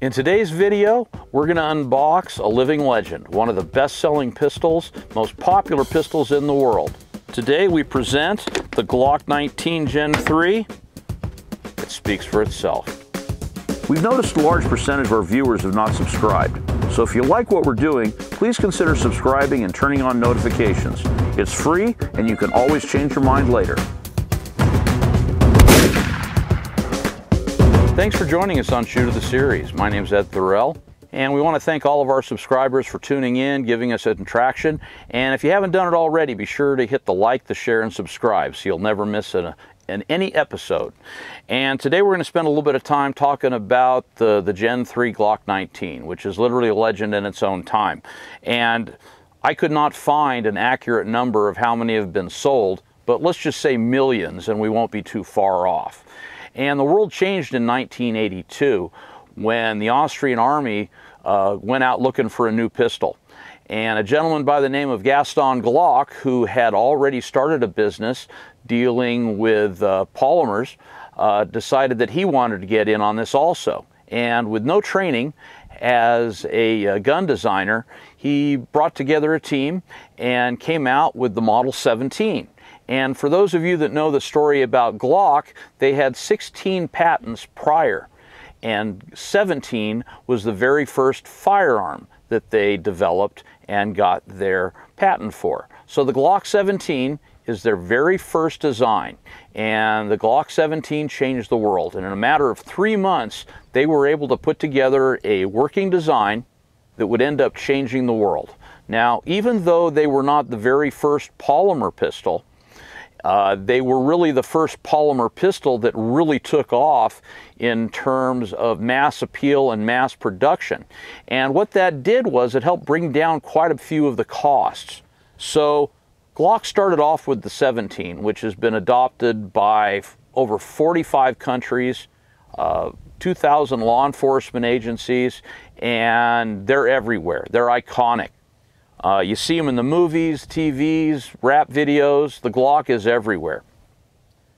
In today's video, we're going to unbox a living legend, one of the best-selling pistols, most popular pistols in the world. Today we present the Glock 19 Gen 3. It speaks for itself. We've noticed a large percentage of our viewers have not subscribed. So if you like what we're doing, please consider subscribing and turning on notifications. It's free and you can always change your mind later. Thanks for joining us on SH007ER: The Series. My name is Ed Thorell, and we want to thank all of our subscribers for tuning in, giving us an traction. And if you haven't done it already, be sure to hit the like, the share, and subscribe so you'll never miss an, any episode. And today we're going to spend a little bit of time talking about the, the Gen 3 Glock 19, which is literally a legend in its own time. And I could not find an accurate number of how many have been sold, but let's just say millions and we won't be too far off. And the world changed in 1982 when the Austrian army uh, went out looking for a new pistol. And a gentleman by the name of Gaston Glock, who had already started a business dealing with uh, polymers, uh, decided that he wanted to get in on this also. And with no training as a, a gun designer, he brought together a team and came out with the Model 17. And for those of you that know the story about Glock, they had 16 patents prior, and 17 was the very first firearm that they developed and got their patent for. So the Glock 17 is their very first design, and the Glock 17 changed the world. And in a matter of three months, they were able to put together a working design that would end up changing the world. Now, even though they were not the very first polymer pistol, uh, they were really the first polymer pistol that really took off in terms of mass appeal and mass production. And what that did was it helped bring down quite a few of the costs. So Glock started off with the 17, which has been adopted by over 45 countries, uh, 2,000 law enforcement agencies, and they're everywhere. They're iconic. Uh, you see them in the movies, TVs, rap videos. The Glock is everywhere.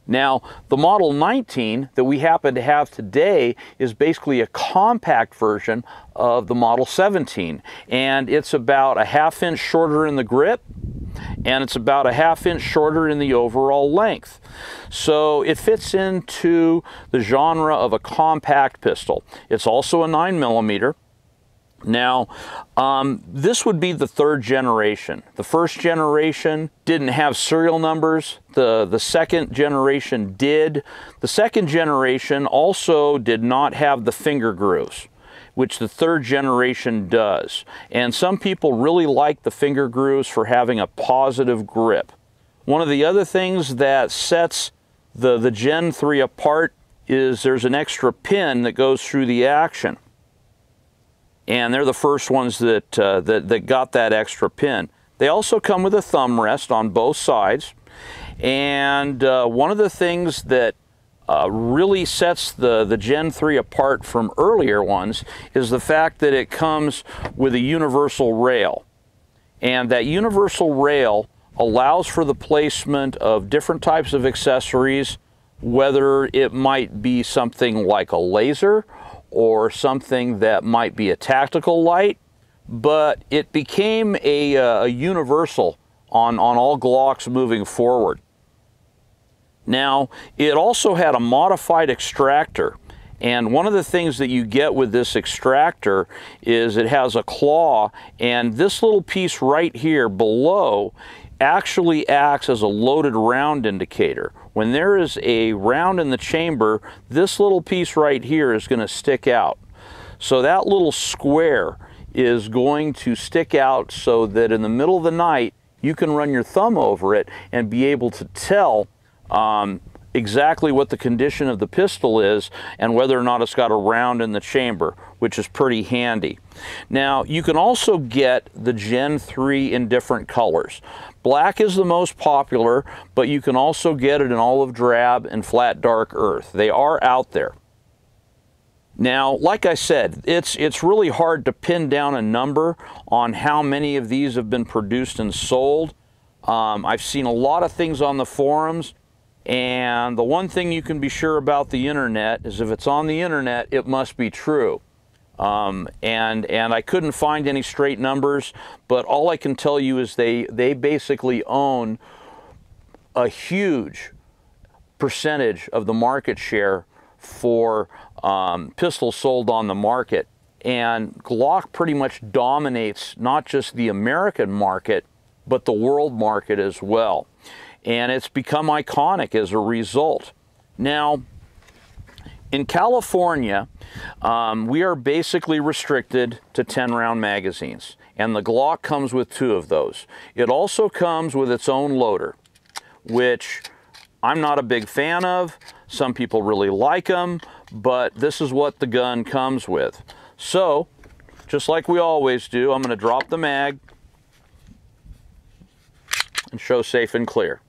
Now, the Model 19 that we happen to have today is basically a compact version of the Model 17. And it's about a half inch shorter in the grip, and it's about a half inch shorter in the overall length. So it fits into the genre of a compact pistol. It's also a 9 millimeter. Now, um, this would be the third generation. The first generation didn't have serial numbers. The, the second generation did. The second generation also did not have the finger grooves, which the third generation does. And some people really like the finger grooves for having a positive grip. One of the other things that sets the, the Gen 3 apart is there's an extra pin that goes through the action and they're the first ones that, uh, that, that got that extra pin. They also come with a thumb rest on both sides, and uh, one of the things that uh, really sets the, the Gen 3 apart from earlier ones is the fact that it comes with a universal rail. And that universal rail allows for the placement of different types of accessories, whether it might be something like a laser or something that might be a tactical light, but it became a, uh, a universal on, on all Glocks moving forward. Now, it also had a modified extractor. And one of the things that you get with this extractor is it has a claw, and this little piece right here below actually acts as a loaded round indicator. When there is a round in the chamber, this little piece right here is going to stick out. So that little square is going to stick out so that in the middle of the night, you can run your thumb over it and be able to tell um, exactly what the condition of the pistol is and whether or not it's got a round in the chamber, which is pretty handy. Now, you can also get the Gen 3 in different colors. Black is the most popular, but you can also get it in olive drab and flat dark earth. They are out there. Now, like I said, it's, it's really hard to pin down a number on how many of these have been produced and sold. Um, I've seen a lot of things on the forums, and the one thing you can be sure about the internet is if it's on the internet, it must be true. Um, and and I couldn't find any straight numbers, but all I can tell you is they they basically own a huge percentage of the market share for um, pistols sold on the market. And Glock pretty much dominates not just the American market, but the world market as well. And it's become iconic as a result. Now, in California, um, we are basically restricted to 10 round magazines, and the Glock comes with two of those. It also comes with its own loader, which I'm not a big fan of. Some people really like them, but this is what the gun comes with. So, just like we always do, I'm going to drop the mag and show safe and clear,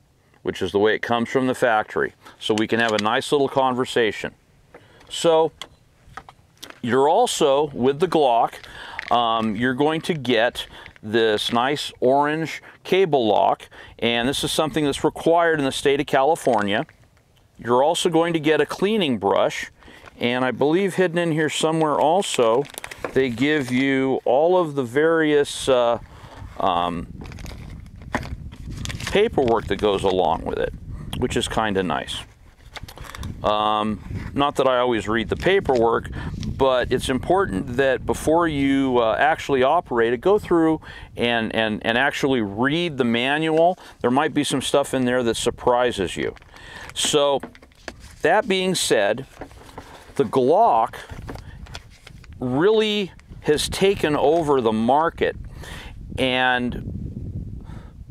which is the way it comes from the factory, so we can have a nice little conversation. So you're also, with the Glock, um, you're going to get this nice orange cable lock, and this is something that's required in the state of California. You're also going to get a cleaning brush, and I believe hidden in here somewhere also, they give you all of the various uh, um, paperwork that goes along with it, which is kind of nice. Um, not that I always read the paperwork, but it's important that before you uh, actually operate it, go through and, and, and actually read the manual. There might be some stuff in there that surprises you. So, that being said, the Glock really has taken over the market. And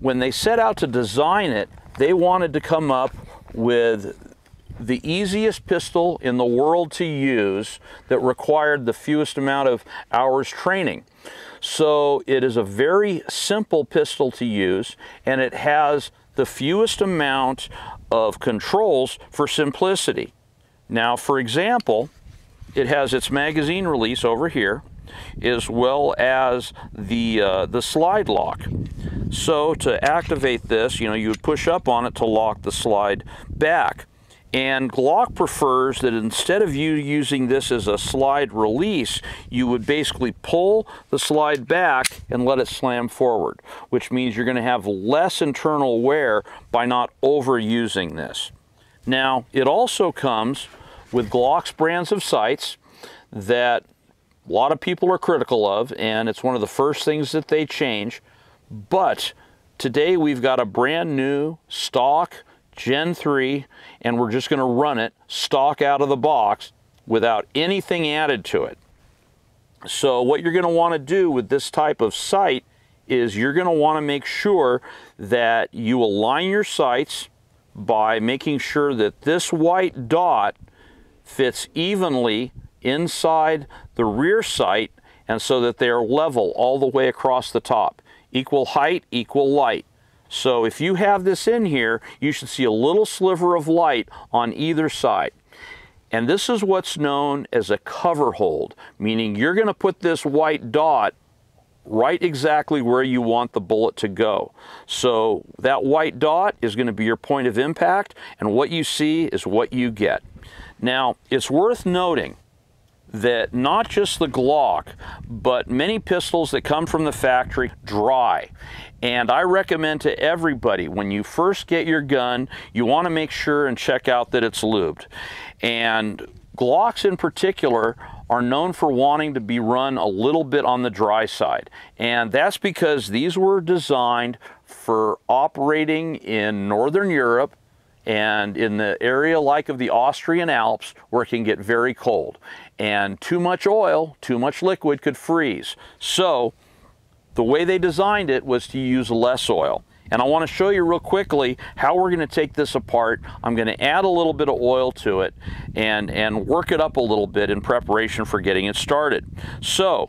when they set out to design it, they wanted to come up with the easiest pistol in the world to use that required the fewest amount of hours training. So it is a very simple pistol to use and it has the fewest amount of controls for simplicity. Now, for example, it has its magazine release over here as well as the, uh, the slide lock. So to activate this, you know, you would push up on it to lock the slide back. And Glock prefers that instead of you using this as a slide release, you would basically pull the slide back and let it slam forward, which means you're going to have less internal wear by not overusing this. Now, it also comes with Glock's brands of sights that a lot of people are critical of, and it's one of the first things that they change. But today we've got a brand new stock Gen 3, and we're just going to run it stock out of the box without anything added to it. So what you're going to want to do with this type of sight is you're going to want to make sure that you align your sights by making sure that this white dot fits evenly inside the rear sight and so that they are level all the way across the top. Equal height, equal light. So if you have this in here, you should see a little sliver of light on either side. And this is what's known as a cover hold, meaning you're going to put this white dot right exactly where you want the bullet to go. So that white dot is going to be your point of impact, and what you see is what you get. Now, it's worth noting that not just the Glock, but many pistols that come from the factory dry. And I recommend to everybody when you first get your gun, you want to make sure and check out that it's lubed. And Glocks in particular are known for wanting to be run a little bit on the dry side. And that's because these were designed for operating in Northern Europe and in the area like of the Austrian Alps where it can get very cold. And too much oil, too much liquid could freeze. So the way they designed it was to use less oil. And I want to show you real quickly how we're going to take this apart. I'm going to add a little bit of oil to it and, and work it up a little bit in preparation for getting it started. So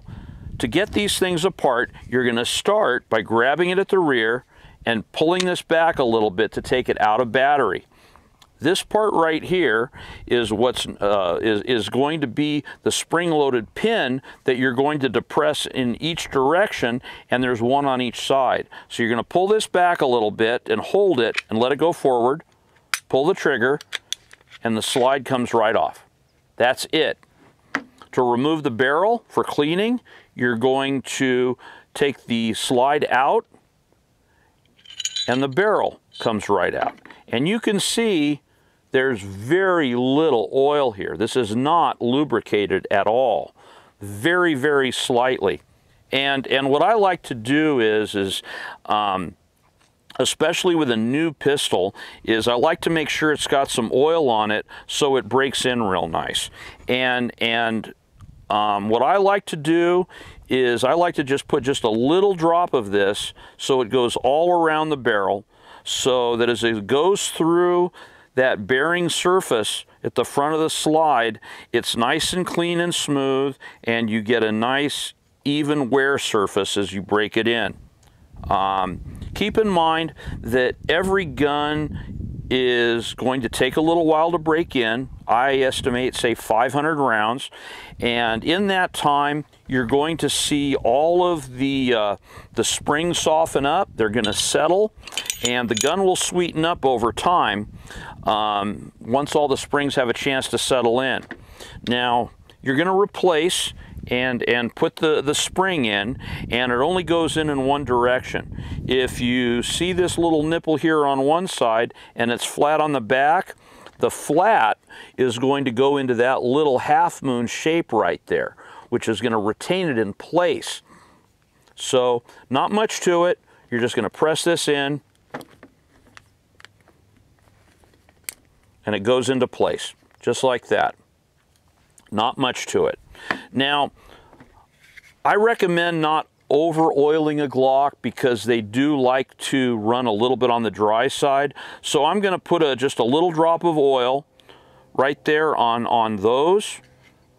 to get these things apart, you're going to start by grabbing it at the rear and pulling this back a little bit to take it out of battery. This part right here is what's uh, is, is going to be the spring-loaded pin that you're going to depress in each direction, and there's one on each side. So you're going to pull this back a little bit and hold it and let it go forward, pull the trigger, and the slide comes right off. That's it. to remove the barrel for cleaning, you're going to take the slide out and the barrel comes right out. And you can see there's very little oil here. This is not lubricated at all. Very, very slightly. And, and what I like to do is, is um, especially with a new pistol, is I like to make sure it's got some oil on it so it breaks in real nice. And, and um, what I like to do is I like to just put just a little drop of this so it goes all around the barrel so that as it goes through that bearing surface at the front of the slide, it's nice and clean and smooth and you get a nice even wear surface as you break it in. Um, keep in mind that every gun is going to take a little while to break in. I estimate, say, 500 rounds. And in that time, you're going to see all of the, uh, the springs soften up. They're going to settle, and the gun will sweeten up over time um, once all the springs have a chance to settle in. Now, you're going to replace and and put the the spring in and it only goes in in one direction. If you see this little nipple here on one side and it's flat on the back the flat is going to go into that little half moon shape right there which is going to retain it in place. So not much to it. You're just going to press this in and it goes into place just like that. Not much to it. Now, I recommend not over oiling a Glock because they do like to run a little bit on the dry side. So I'm going to put a, just a little drop of oil right there on, on those,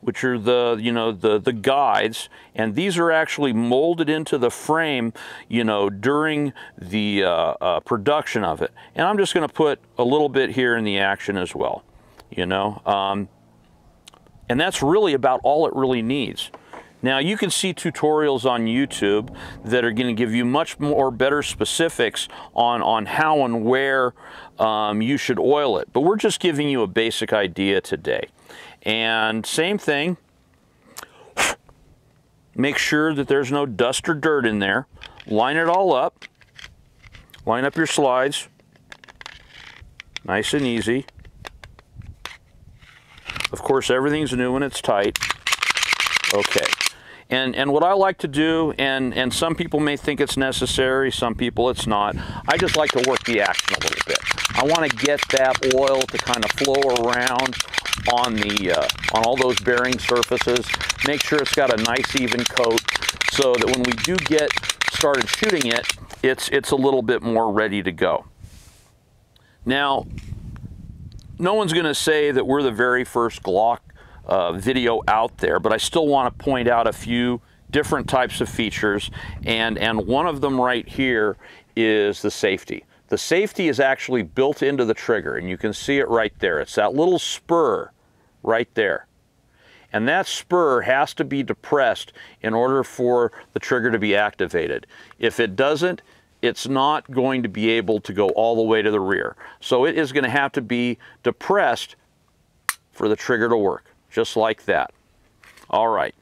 which are the, you know, the, the guides. And these are actually molded into the frame, you know, during the uh, uh, production of it. And I'm just going to put a little bit here in the action as well, you know. Um, and that's really about all it really needs. Now you can see tutorials on YouTube that are going to give you much more better specifics on, on how and where um, you should oil it. But we're just giving you a basic idea today. And same thing, make sure that there's no dust or dirt in there. Line it all up. Line up your slides. Nice and easy. Of course, everything's new and it's tight. Okay. And, and what I like to do, and, and some people may think it's necessary, some people it's not, I just like to work the action a little bit. I want to get that oil to kind of flow around on the uh, on all those bearing surfaces. Make sure it's got a nice even coat so that when we do get started shooting it, it's, it's a little bit more ready to go. Now, no one's going to say that we're the very first Glock uh, video out there, but I still want to point out a few different types of features, and, and one of them right here is the safety. The safety is actually built into the trigger, and you can see it right there. It's that little spur right there. And that spur has to be depressed in order for the trigger to be activated. If it doesn't, it's not going to be able to go all the way to the rear. So it is going to have to be depressed for the trigger to work, just like that. All right,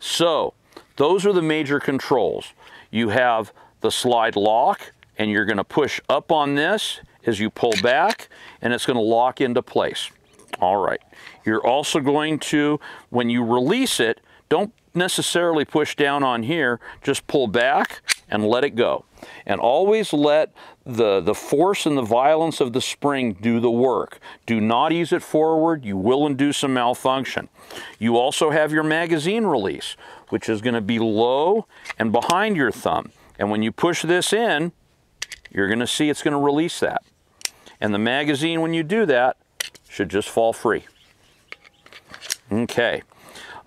so those are the major controls. You have the slide lock, and you're going to push up on this as you pull back, and it's going to lock into place. All right. You're also going to, when you release it, don't necessarily push down on here, just pull back and let it go. And always let the, the force and the violence of the spring do the work. Do not ease it forward, you will induce a malfunction. You also have your magazine release, which is gonna be low and behind your thumb. And when you push this in, you're gonna see it's gonna release that. And the magazine, when you do that, should just fall free. Okay.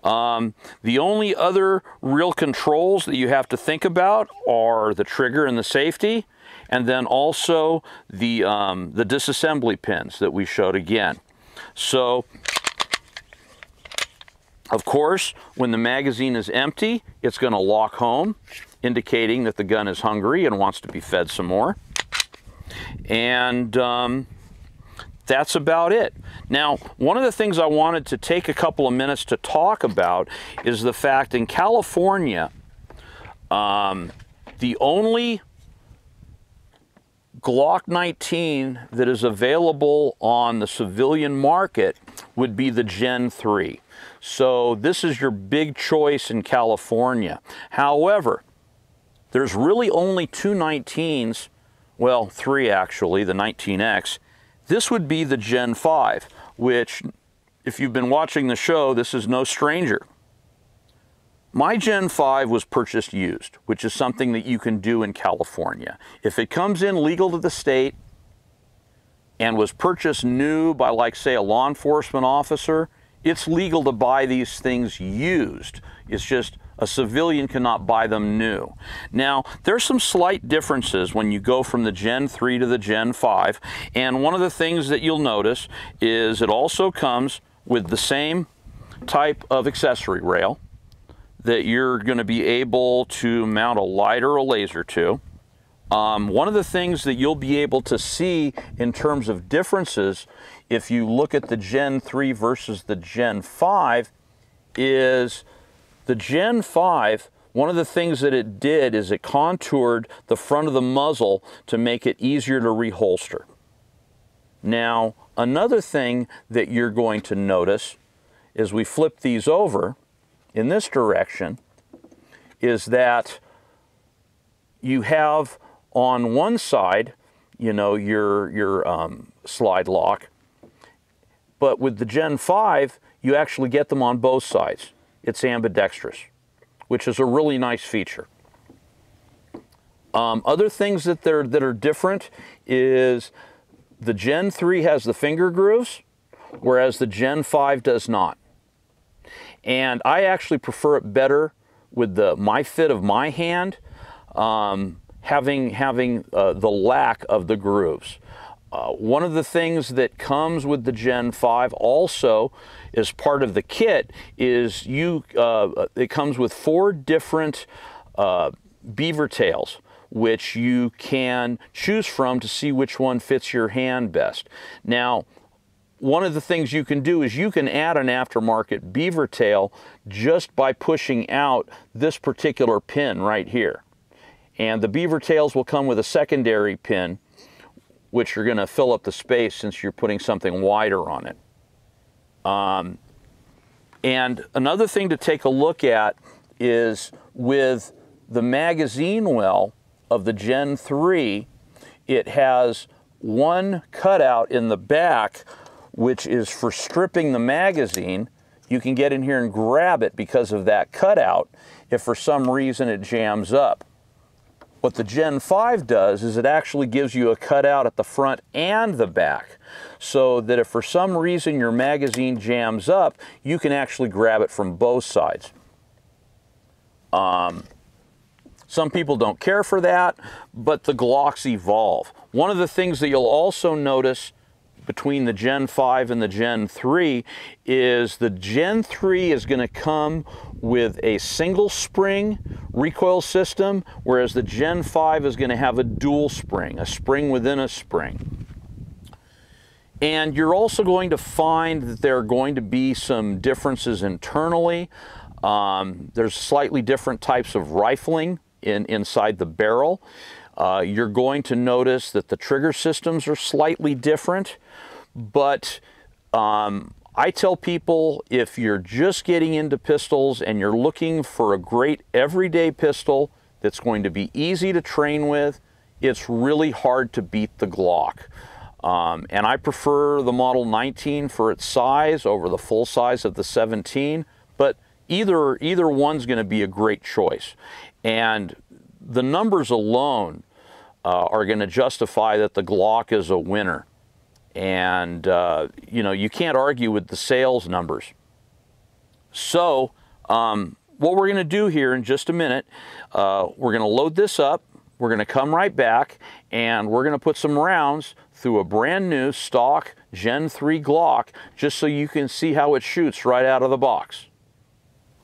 Um, the only other real controls that you have to think about are the trigger and the safety, and then also the, um, the disassembly pins that we showed again. So, of course, when the magazine is empty, it's going to lock home, indicating that the gun is hungry and wants to be fed some more. And um, that's about it. Now, one of the things I wanted to take a couple of minutes to talk about is the fact in California, um, the only Glock 19 that is available on the civilian market would be the Gen 3. So this is your big choice in California. However, there's really only two 19s, well, three actually, the 19X. This would be the Gen 5, which, if you've been watching the show, this is no stranger. My Gen 5 was purchased used, which is something that you can do in California. If it comes in legal to the state and was purchased new by, like, say, a law enforcement officer, it's legal to buy these things used. It's just a civilian cannot buy them new. Now, there's some slight differences when you go from the Gen 3 to the Gen 5, and one of the things that you'll notice is it also comes with the same type of accessory rail that you're going to be able to mount a light or a laser to. Um, one of the things that you'll be able to see in terms of differences if you look at the Gen 3 versus the Gen 5 is the Gen 5 one of the things that it did is it contoured the front of the muzzle to make it easier to reholster. Now, another thing that you're going to notice as we flip these over in this direction is that you have on one side, you know, your, your um, slide lock, but with the Gen 5, you actually get them on both sides. It's ambidextrous, which is a really nice feature. Um, other things that, they're, that are different is the Gen 3 has the finger grooves, whereas the Gen 5 does not. And I actually prefer it better with the my fit of my hand, um, having having uh, the lack of the grooves. Uh, one of the things that comes with the Gen 5 also as part of the kit is you uh, it comes with four different uh, beaver tails which you can choose from to see which one fits your hand best. Now one of the things you can do is you can add an aftermarket beaver tail just by pushing out this particular pin right here. And the beaver tails will come with a secondary pin, which you're going to fill up the space since you're putting something wider on it. Um, and another thing to take a look at is with the magazine well of the Gen 3, it has one cutout in the back which is for stripping the magazine. You can get in here and grab it because of that cutout if for some reason it jams up. What the Gen 5 does is it actually gives you a cutout at the front and the back so that if for some reason your magazine jams up, you can actually grab it from both sides. Um, some people don't care for that, but the Glocks evolve. One of the things that you'll also notice between the Gen 5 and the Gen 3 is the Gen 3 is going to come with a single spring recoil system, whereas the Gen 5 is going to have a dual spring, a spring within a spring. And you're also going to find that there are going to be some differences internally. Um, there's slightly different types of rifling in, inside the barrel. Uh, you're going to notice that the trigger systems are slightly different, but um, I tell people if you're just getting into pistols and you're looking for a great everyday pistol that's going to be easy to train with, it's really hard to beat the Glock. Um, and I prefer the Model 19 for its size over the full size of the 17, but either, either one's going to be a great choice. And the numbers alone uh, are going to justify that the Glock is a winner. And, uh, you know, you can't argue with the sales numbers. So, um, what we're going to do here in just a minute, uh, we're going to load this up. We're going to come right back and we're going to put some rounds through a brand new stock Gen 3 Glock just so you can see how it shoots right out of the box.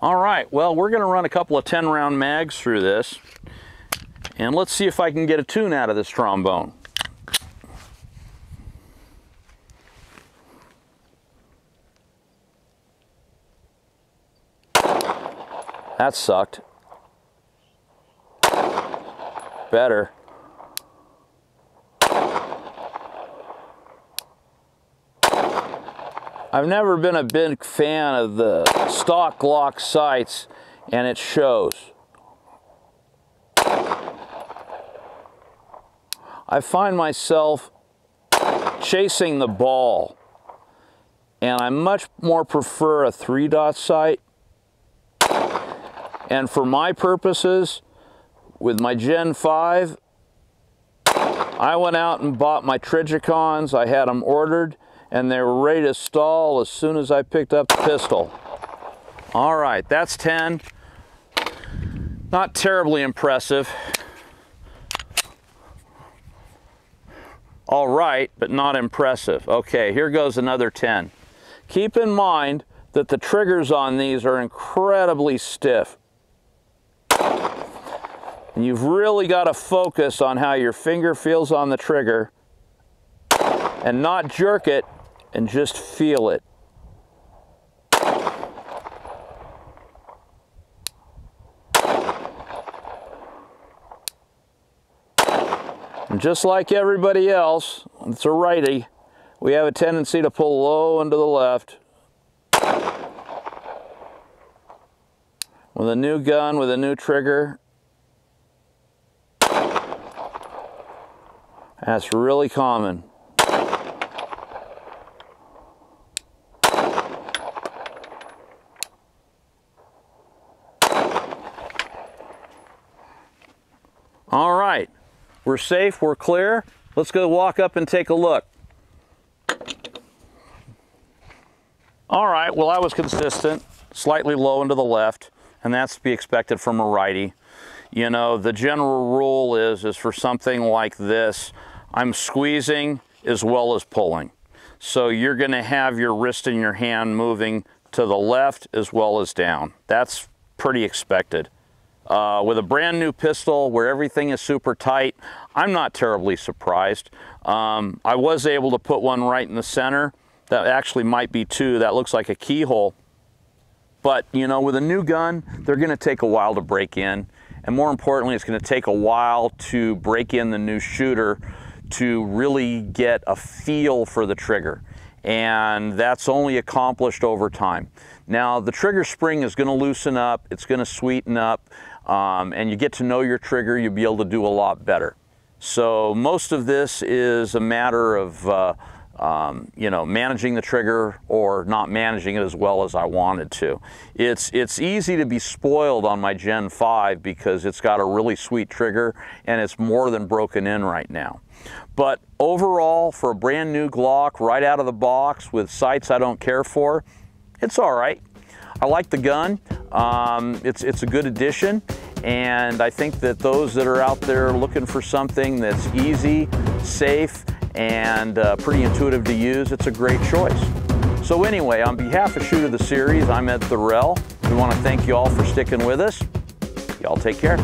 All right, well, we're going to run a couple of 10 round mags through this. And let's see if I can get a tune out of this trombone. That sucked. Better. I've never been a big fan of the stock Glock sights and it shows. I find myself chasing the ball and I much more prefer a three dot sight. And for my purposes, with my Gen 5, I went out and bought my Trijicons. I had them ordered and they were ready to stall as soon as I picked up the pistol. All right, that's 10. Not terribly impressive. All right, but not impressive. Okay, here goes another 10. Keep in mind that the triggers on these are incredibly stiff. And you've really got to focus on how your finger feels on the trigger and not jerk it and just feel it. And just like everybody else, it's a righty, we have a tendency to pull low and to the left. With a new gun, with a new trigger, that's really common. All right, we're safe, we're clear. Let's go walk up and take a look. All right, well, I was consistent, slightly low and to the left, and that's to be expected from a righty. You know, the general rule is, is for something like this, I'm squeezing as well as pulling. So you're gonna have your wrist and your hand moving to the left as well as down. That's pretty expected. Uh, with a brand new pistol where everything is super tight, I'm not terribly surprised. Um, I was able to put one right in the center. That actually might be two. That looks like a keyhole. But, you know, with a new gun, they're going to take a while to break in. And more importantly, it's going to take a while to break in the new shooter to really get a feel for the trigger. And that's only accomplished over time. Now, the trigger spring is going to loosen up, it's going to sweeten up, um, and you get to know your trigger, you'll be able to do a lot better. So most of this is a matter of uh, um, you know, managing the trigger or not managing it as well as I wanted to. It's, it's easy to be spoiled on my Gen 5 because it's got a really sweet trigger and it's more than broken in right now. But overall, for a brand new Glock right out of the box with sights I don't care for, it's all right. I like the gun. Um, it's, it's a good addition. And I think that those that are out there looking for something that's easy, safe, and uh, pretty intuitive to use, it's a great choice. So anyway, on behalf of SH007ER: The Series, I'm Ed Thorell. We want to thank you all for sticking with us. Y'all take care.